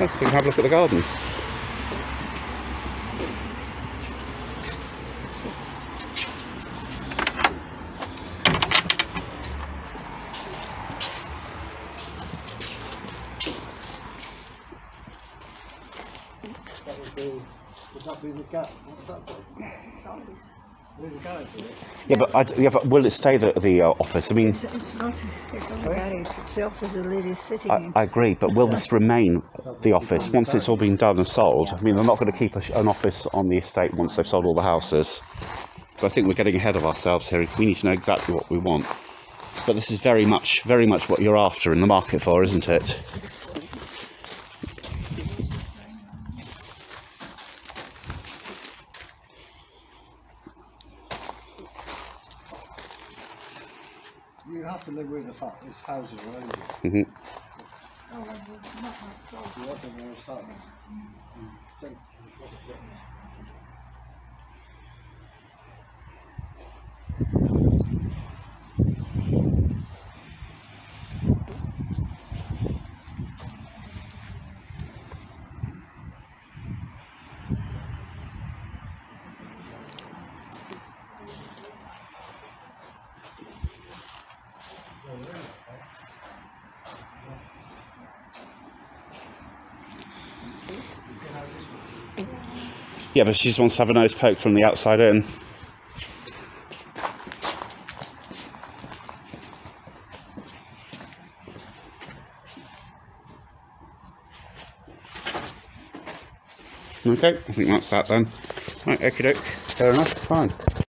we can have a look at the gardens. That would be, would that be the gap? What would that be? There's a garage in it. Yeah, but I, yeah, but will it stay the, the uh, office? I mean, It's, it's not, it's not a garage itself, there's a lady sitting I, in. I agree, but will this remain the office once it's all been done and sold? I mean, they're not going to keep a, an office on the estate once they've sold all the houses. But I think we're getting ahead of ourselves here. We need to know exactly what we want. But this is very much, very much what you're after in the market for, isn't it? You have to live with the fact this house is around you. hmm Oh, well, not that close. You have to know what's Yeah, but she just wants to have a nose poke from the outside in. Okay, I think that's that then. Right, okay, doke. Fair enough, fine.